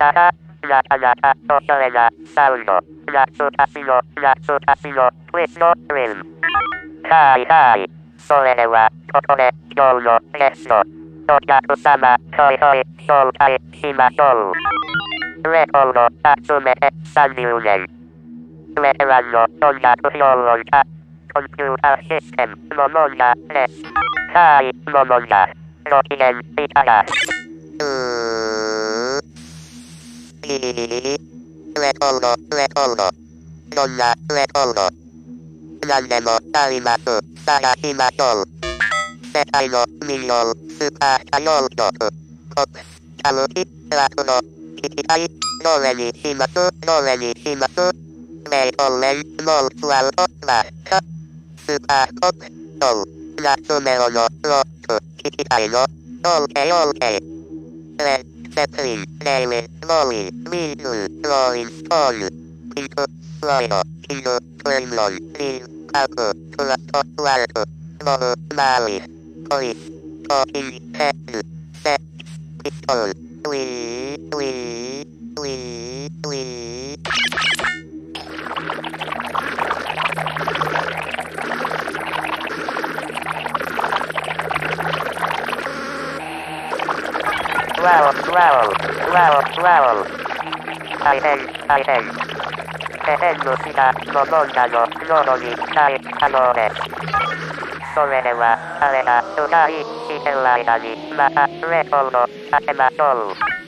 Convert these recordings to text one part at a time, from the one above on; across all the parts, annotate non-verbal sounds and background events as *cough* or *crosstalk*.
たが、なかなかおしゃれなサウンド。夏たちの、夏たちの、ウィットリム。はいはい。それでは、ここで、今日のゲスト。お客様、ちょいちょい、紹介しましょう。レコード集めて30年。ベテランの音楽評論家。コンピューターシステムのもんだね。はい、ももんだ。ご機嫌いかがうーレコード、レコード。どんなレコード何でもあります。探しましょう。世界の民謡、スーパー歌謡曲。コツ、歌舞伎、ラプロ。聞きたいどれにしますどれにしますベートーベン、モーツァルト、バッカ。スーパーコツ、ソウ。夏メロのロック、聞きたいの。オーケーオーケー。レッ Zeppelin, Lele, Molly, Middle, Rolling Stone, Pinto, Florida, Indo, Greenland, Lille, Capo, Toronto, Puerto, Mono, Mali, Police, Talking, Head, Sex, Pistol, Wee, Wee, Wee, Wee. ワオ、ワオ、ワオ、ワオ。大変、大変。世間の気が、のもんだの、喉に伝えたのです。それでは、あれが、歌い、してる間に、また、レコード、かけましょう。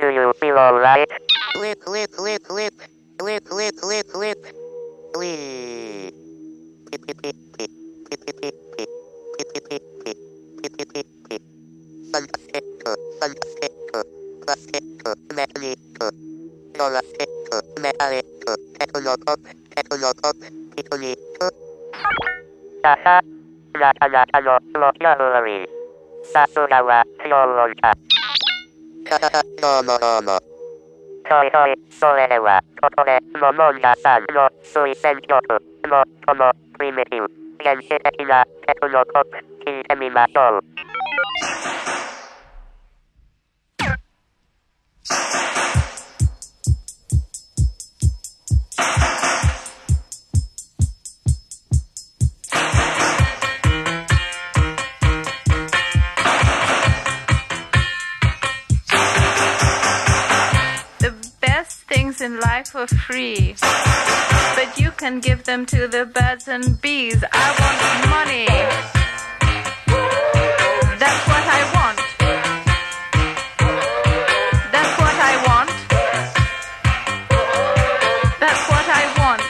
Do you feel alright? Clip, clip, clip, clip. Clip, clip, clip, clip. Wee. Pip, pip, pip, pip. Pip, pip, pip, pip. Pip, pip, pip, pip. Pip, pip, pip, pip. Fantastic, fantastic, classic, magnetic, nolastic, metallic, technopop, technopop, picconic. はは、なかなかのボキャブラリー。さすがは評論家。さささ、どうもどうも。はいはい、それでは、ここで、モモンガさんの推薦曲、もっとも、プリミティブ、原始的なテクノポップ、聴いてみましょう。In life are free, but you can give them to the birds and bees. I want money. That's what I want. That's what I want. That's what I want.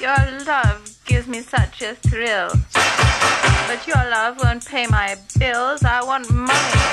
Your love gives me such a thrill. But your love won't pay my bills. I want money.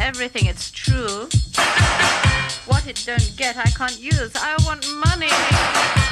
Everything, it's true. *laughs* What it don't get, I can't use. I want money.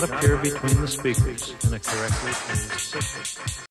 Not appear between the speakers in a correctly tuned system.